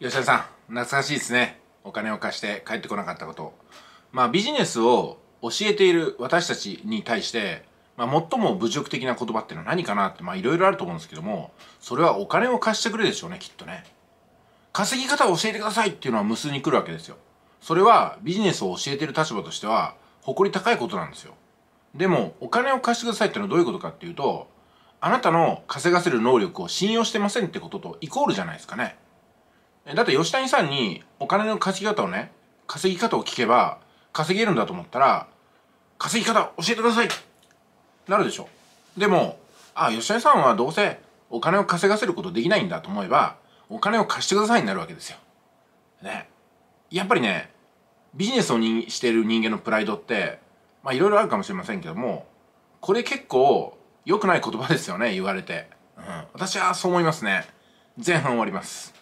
吉田さん懐かしいですね。お金を貸して帰ってこなかったこと。まあビジネスを教えている私たちに対して、まあ、最も侮辱的な言葉ってのは何かなってまあいろいろあると思うんですけどもそれはお金を貸してくれでしょうねきっとね。稼ぎ方を教えてくださいっていうのは無数に来るわけですよ。それはビジネスを教えている立場としては誇り高いことなんですよ。でもお金を貸してくださいっていうのはどういうことかっていうとあなたの稼がせる能力を信用してませんってこととイコールじゃないですかね。だって吉谷さんにお金の稼ぎ方をね稼ぎ方を聞けば稼げるんだと思ったら稼ぎ方教えてください。なるでしょ。でもあ吉谷さんはどうせお金を稼がせることできないんだと思えばお金を貸してくださいになるわけですよ。ね。やっぱりねビジネスをにしてる人間のプライドってまあいろいろあるかもしれませんけどもこれ結構良くない言葉ですよね言われて、うん、私はそう思いますね。前半終わります。